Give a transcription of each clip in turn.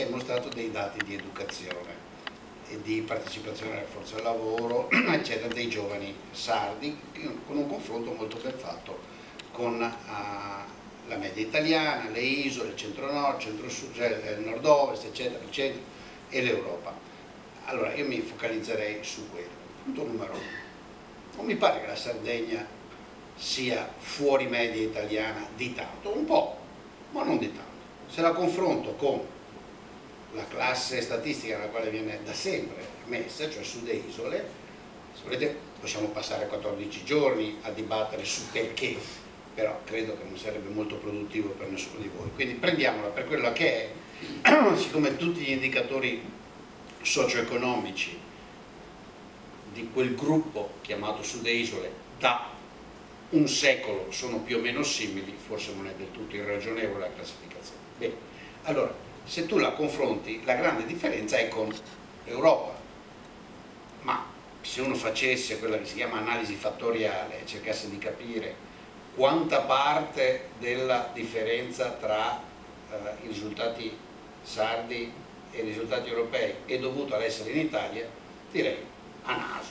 ci mostrato dei dati di educazione e di partecipazione alla forza del lavoro, eccetera, dei giovani sardi, con un confronto molto ben fatto con uh, la media italiana, le isole, il centro-nord, centro-sud, cioè il nord-ovest, eccetera, eccetera, e l'Europa. Allora io mi focalizzerei su quello. Punto numero uno. Non mi pare che la Sardegna sia fuori media italiana di tanto, un po', ma non di tanto. Se la confronto con la classe statistica nella quale viene da sempre messa, cioè sulle isole, se volete possiamo passare 14 giorni a dibattere su perché, però credo che non sarebbe molto produttivo per nessuno di voi. Quindi prendiamola per quello che è, siccome tutti gli indicatori socio-economici di quel gruppo chiamato Sude Isole da un secolo sono più o meno simili, forse non è del tutto irragionevole la classificazione. Bene, allora, se tu la confronti, la grande differenza è con Europa, ma se uno facesse quella che si chiama analisi fattoriale cercasse di capire quanta parte della differenza tra eh, i risultati sardi e i risultati europei è dovuto all'essere in Italia, direi a naso,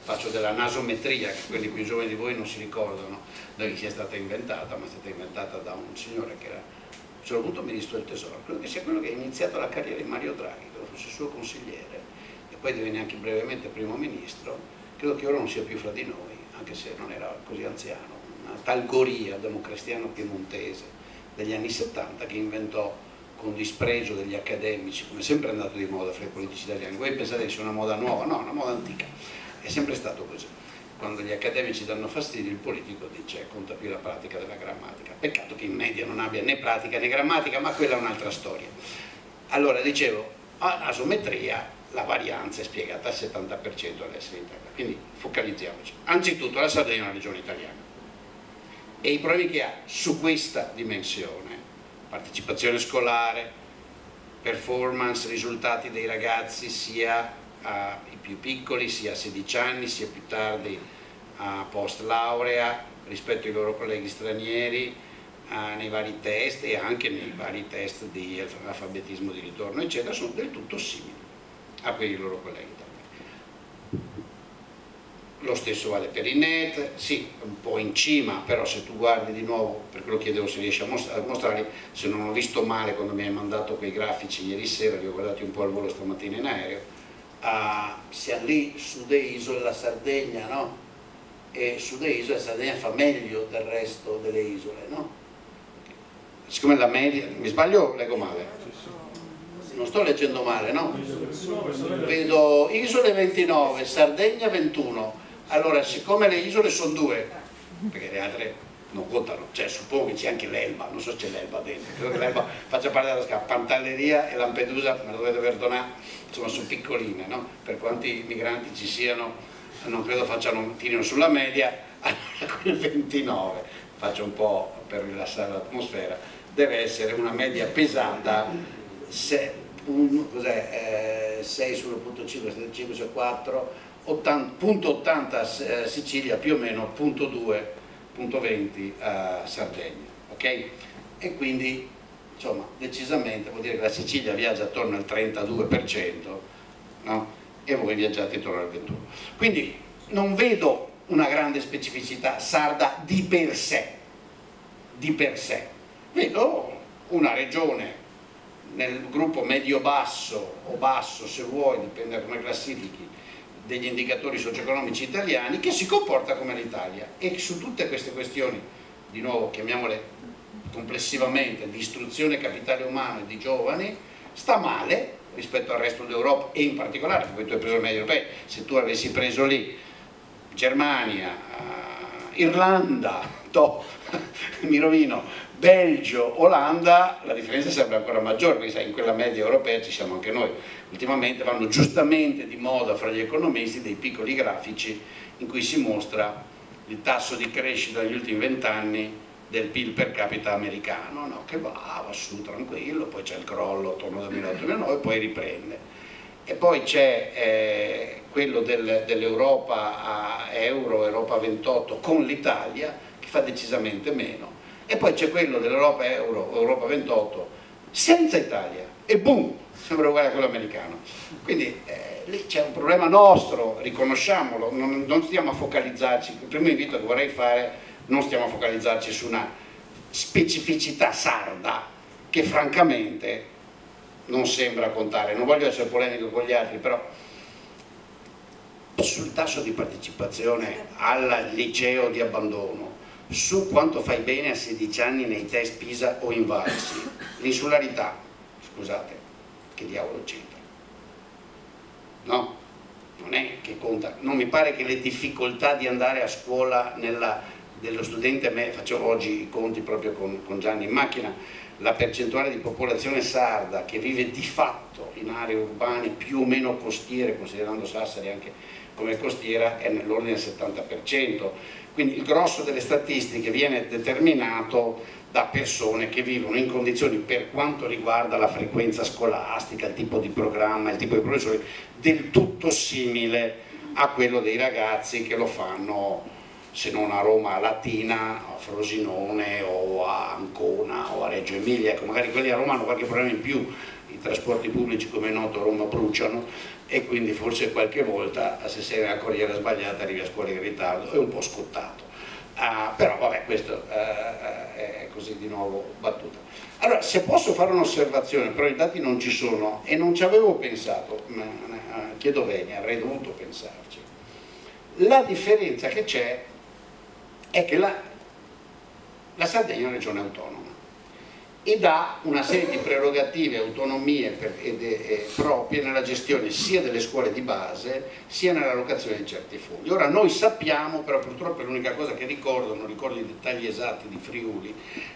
faccio della nasometria che quelli più giovani di voi non si ricordano da chi sia stata inventata, ma è stata inventata da un signore che era un certo punto ministro del tesoro, credo che sia quello che ha iniziato la carriera di Mario Draghi, credo fosse suo consigliere e poi divenne anche brevemente primo ministro, credo che ora non sia più fra di noi, anche se non era così anziano, una tal Goria, democristiano piemontese degli anni 70 che inventò con dispregio degli accademici, come sempre è andato di moda fra i politici italiani, voi pensate che sia una moda nuova? No, una moda antica, è sempre stato così. Quando gli accademici danno fastidio il politico dice conta più la pratica della grammatica. Peccato che in media non abbia né pratica né grammatica, ma quella è un'altra storia. Allora dicevo, a nasometria la varianza è spiegata al 70% all'essere italiana, quindi focalizziamoci. Anzitutto la Sardegna è una regione italiana e i problemi che ha su questa dimensione partecipazione scolare, performance, risultati dei ragazzi sia ai più piccoli, sia a 16 anni, sia più tardi a post laurea rispetto ai loro colleghi stranieri nei vari test e anche nei vari test di alfabetismo di ritorno eccetera sono del tutto simili a quelli dei loro colleghi. Lo stesso vale per i net, sì, un po' in cima, però se tu guardi di nuovo, per quello chiedevo se riesci a, mostrarli, se non ho visto male quando mi hai mandato quei grafici ieri sera, li ho guardati un po' al volo stamattina in aereo, uh, siamo lì su De Isole, la Sardegna, no? E su De Isole la Sardegna fa meglio del resto delle isole, no? Siccome la media, mi sbaglio leggo male? Non sto leggendo male, no? Vedo isole 29, Sardegna 21, allora, siccome le isole sono due, perché le altre non contano, cioè suppongo che c'è anche l'Elba, non so se c'è l'Elba dentro, credo che l'Elba faccia parte della scala, Pantelleria e Lampedusa, me lo dovete perdonare, insomma sono piccoline, no? per quanti migranti ci siano, non credo facciano, tirino sulla media, allora quel 29, faccio un po' per rilassare l'atmosfera, deve essere una media pesata, se, un, cos'è, eh, 6 sull'1.5, 5 su 4, 80.80 eh, Sicilia più o meno punto 2, punto 20 a Sardegna ok? e quindi insomma decisamente vuol dire che la Sicilia viaggia attorno al 32% no? e voi viaggiate intorno al 21% quindi non vedo una grande specificità sarda di per sé di per sé vedo una regione nel gruppo medio-basso o basso se vuoi, dipende da come classifichi degli indicatori socio-economici italiani che si comporta come l'Italia. E su tutte queste questioni, di nuovo chiamiamole complessivamente di istruzione capitale umano e di giovani, sta male rispetto al resto d'Europa e in particolare, perché tu hai preso il medio europeo, se tu avessi preso lì Germania, Irlanda, to, mi rovino, Belgio, Olanda, la differenza sarebbe ancora maggiore, perché sai, in quella media europea ci siamo anche noi. Ultimamente vanno giustamente di moda fra gli economisti dei piccoli grafici in cui si mostra il tasso di crescita negli ultimi vent'anni del PIL per capita americano, no? che va, va su tranquillo, poi c'è il crollo attorno al 2008-2009 e poi riprende. E poi c'è eh, quello del, dell'Europa euro, Europa 28 con l'Italia, che fa decisamente meno, e poi c'è quello dell'Europa Euro, Europa 28 senza Italia. E boom, sembra uguale a quello americano. Quindi eh, lì c'è un problema nostro, riconosciamolo, non, non stiamo a focalizzarci, il primo invito che vorrei fare, non stiamo a focalizzarci su una specificità sarda che francamente non sembra contare, non voglio essere polemico con gli altri, però sul tasso di partecipazione al liceo di abbandono, su quanto fai bene a 16 anni nei test PISA o invalsi, l'insularità, scusate, che diavolo c'entra? No, non è che conta, non mi pare che le difficoltà di andare a scuola nella, dello studente, me faccio oggi i conti proprio con, con Gianni in macchina, la percentuale di popolazione sarda che vive di fatto in aree urbane più o meno costiere, considerando Sassari anche come costiera, è nell'ordine del 70%. Quindi il grosso delle statistiche viene determinato da persone che vivono in condizioni per quanto riguarda la frequenza scolastica, il tipo di programma, il tipo di professori, del tutto simile a quello dei ragazzi che lo fanno se non a Roma Latina, a Frosinone o a Ancona o a Reggio Emilia, ecco, magari quelli a Roma hanno qualche problema in più, i trasporti pubblici come è noto a Roma bruciano e quindi forse qualche volta se sei nella corriera sbagliata arrivi a scuola in ritardo, è un po' scottato. Uh, però vabbè questo uh, è così di nuovo battuta. Allora se posso fare un'osservazione, però i dati non ci sono e non ci avevo pensato, chiedo bene, avrei dovuto pensarci. La differenza che c'è è che la, la Sardegna è una regione autonoma e dà una serie di prerogative, autonomie per, ed, e, proprie nella gestione sia delle scuole di base sia nell'allocazione di certi fondi. Ora noi sappiamo, però purtroppo è l'unica cosa che ricordo, non ricordo i dettagli esatti di Friuli,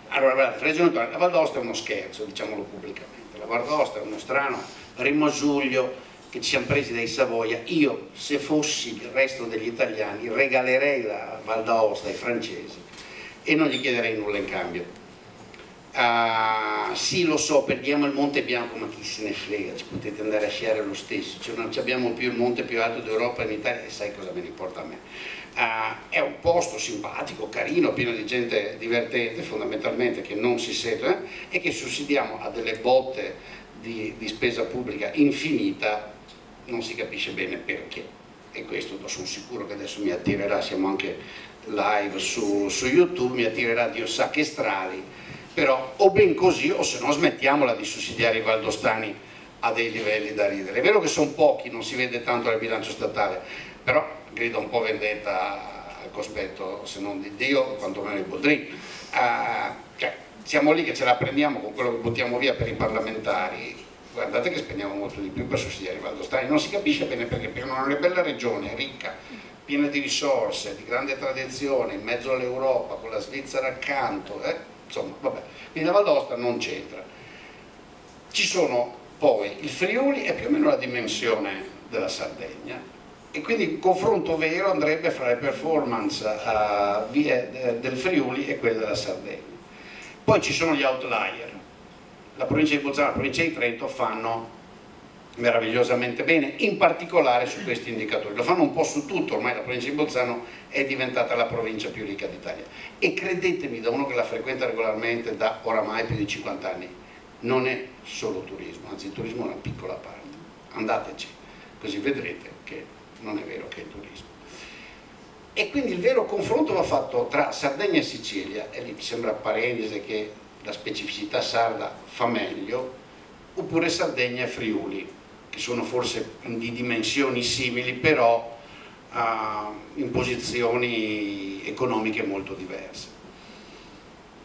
allora guardate, la Val d'Aosta è uno scherzo, diciamolo pubblicamente, la Val d'Aosta è uno strano rimosuglio che ci siamo presi dai Savoia, io se fossi il resto degli italiani regalerei la Val d'Aosta ai francesi e non gli chiederei nulla in cambio. Uh, sì lo so, perdiamo il Monte Bianco, ma chi se ne frega, ci potete andare a sciare lo stesso, cioè, non abbiamo più il monte più alto d'Europa in Italia e sai cosa me ne importa a me. Uh, è un posto simpatico, carino, pieno di gente divertente fondamentalmente che non si sente eh, e che sussidiamo a delle botte di, di spesa pubblica infinita non si capisce bene perché e questo sono sicuro che adesso mi attirerà, siamo anche live su, su YouTube, mi attirerà Dio sa che strali, però o ben così o se no smettiamola di sussidiare i valdostani a dei livelli da ridere. È vero che sono pochi, non si vede tanto nel bilancio statale, però grida un po' vendetta al cospetto, se non di Dio, quantomeno i Boldrini. Uh, cioè, siamo lì che ce la prendiamo con quello che buttiamo via per i parlamentari, guardate che spendiamo molto di più per i valdostani, non si capisce bene perché, perché è una bella regione, ricca, piena di risorse, di grande tradizione, in mezzo all'Europa, con la Svizzera accanto, eh? insomma, vabbè, quindi la Valdosta non c'entra. Ci sono poi, il Friuli è più o meno la dimensione della Sardegna, e quindi il confronto vero andrebbe fra le performance uh, del Friuli e quelle della Sardegna. Poi ci sono gli outlier, la provincia di Bolzano e la provincia di Trento fanno meravigliosamente bene, in particolare su questi indicatori. Lo fanno un po' su tutto, ormai la provincia di Bolzano è diventata la provincia più ricca d'Italia. E credetemi, da uno che la frequenta regolarmente da oramai più di 50 anni, non è solo turismo, anzi il turismo è una piccola parte. Andateci, così vedrete che non è vero che è turismo. E quindi il vero confronto va fatto tra Sardegna e Sicilia, e lì mi sembra parentesi che la specificità sarda fa meglio, oppure Sardegna e Friuli, che sono forse di dimensioni simili, però uh, in posizioni economiche molto diverse.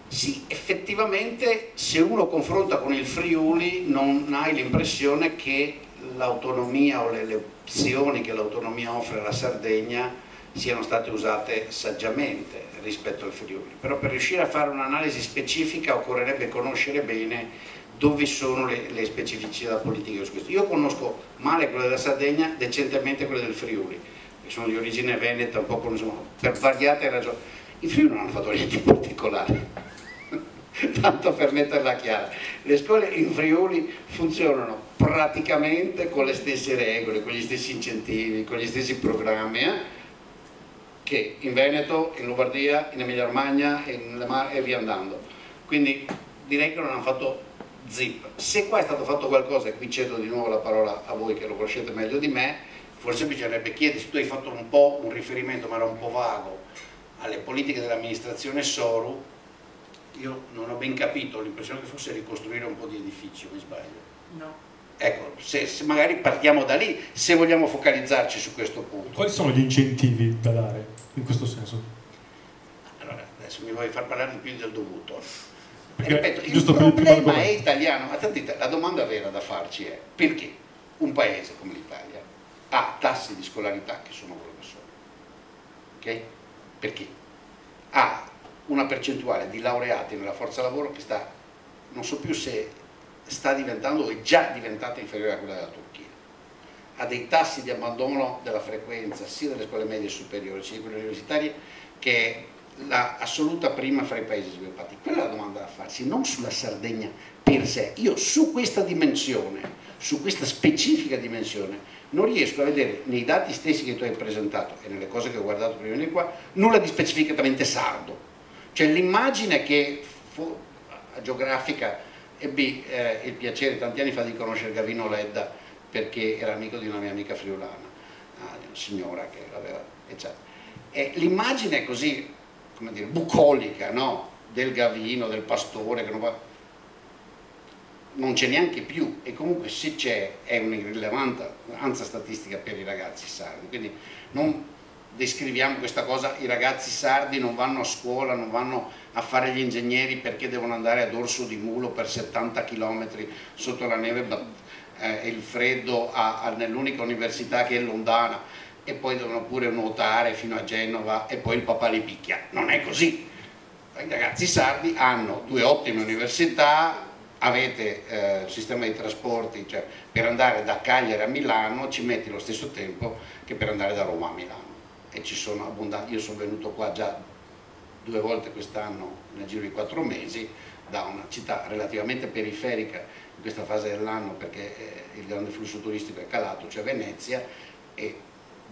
Sì, effettivamente se uno confronta con il Friuli non hai l'impressione che l'autonomia o le opzioni che l'autonomia offre alla Sardegna siano state usate saggiamente rispetto al Friuli, però per riuscire a fare un'analisi specifica occorrerebbe conoscere bene dove sono le, le specificità politiche su questo. Io conosco male quelle della Sardegna, decentemente quelle del Friuli, che sono di origine veneta, un po' conosco, per svariate ragioni. I Friuli non hanno fatto niente di particolare, tanto per metterla chiara. Le scuole in Friuli funzionano praticamente con le stesse regole, con gli stessi incentivi, con gli stessi programmi, eh? Che in Veneto, in Lombardia, in Emilia Romagna e via andando. Quindi direi che non hanno fatto zip. Se qua è stato fatto qualcosa, e qui cedo di nuovo la parola a voi che lo conoscete meglio di me, forse bisognerebbe chiedersi, tu hai fatto un po' un riferimento, ma era un po' vago, alle politiche dell'amministrazione Soru, io non ho ben capito, l'impressione che fosse ricostruire un po' di edifici, mi sbaglio? No. Ecco, se, se magari partiamo da lì, se vogliamo focalizzarci su questo punto. Quali sono gli incentivi da dare in questo senso? Allora, adesso mi vuoi far parlare di più del dovuto. Perché, Ripeto, il problema è italiano, attenti, la domanda vera da farci è perché un paese come l'Italia ha tassi di scolarità che sono quello che sono? Ok? Perché? Ha una percentuale di laureati nella forza lavoro che sta, non so più se sta diventando è già diventata inferiore a quella della Turchia. Ha dei tassi di abbandono della frequenza sia delle scuole medie e superiori sia di quelle universitarie che è l'assoluta prima fra i paesi sviluppati. Quella è la domanda da farsi, non sulla Sardegna per sé. Io su questa dimensione, su questa specifica dimensione, non riesco a vedere nei dati stessi che tu hai presentato e nelle cose che ho guardato prima di qua, nulla di specificatamente sardo. Cioè l'immagine che fu, geografica ebbi eh, il piacere tanti anni fa di conoscere Gavino Ledda perché era amico di una mia amica friulana, ah, una signora che l'aveva, eccetera. E l'immagine così, come dire, bucolica, no? Del Gavino, del pastore, che non va... Non c'è neanche più e comunque se c'è è un'irrilevanza statistica per i ragazzi sardi, quindi non descriviamo questa cosa, i ragazzi sardi non vanno a scuola, non vanno a fare gli ingegneri perché devono andare a dorso di mulo per 70 km sotto la neve eh, e il freddo nell'unica università che è lontana e poi devono pure nuotare fino a Genova e poi il papà li picchia. Non è così. I ragazzi sardi hanno due ottime università, avete eh, sistema di trasporti, cioè per andare da Cagliari a Milano ci metti lo stesso tempo che per andare da Roma a Milano e ci sono abbondanti, io sono venuto qua già due volte quest'anno nel giro di quattro mesi da una città relativamente periferica in questa fase dell'anno perché eh, il grande flusso turistico è calato, cioè Venezia e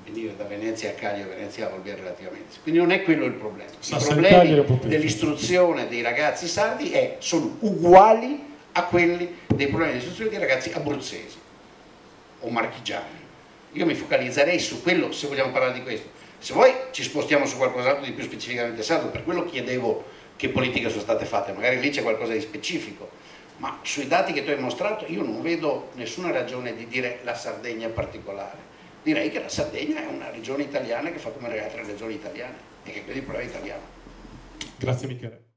venire da Venezia a Cagliari a Venezia vuol dire relativamente. Quindi non è quello il problema. I problemi dell'istruzione dei ragazzi sardi è, sono uguali a quelli dei problemi di istruzione dei ragazzi abruzzesi o marchigiani. Io mi focalizzerei su quello se vogliamo parlare di questo se vuoi ci spostiamo su qualcos'altro di più specificamente sardo, per quello chiedevo che politiche sono state fatte, magari lì c'è qualcosa di specifico, ma sui dati che tu hai mostrato io non vedo nessuna ragione di dire la Sardegna particolare. Direi che la Sardegna è una regione italiana che fa come le altre regioni italiane e che quindi il problema è italiano. Grazie Michele.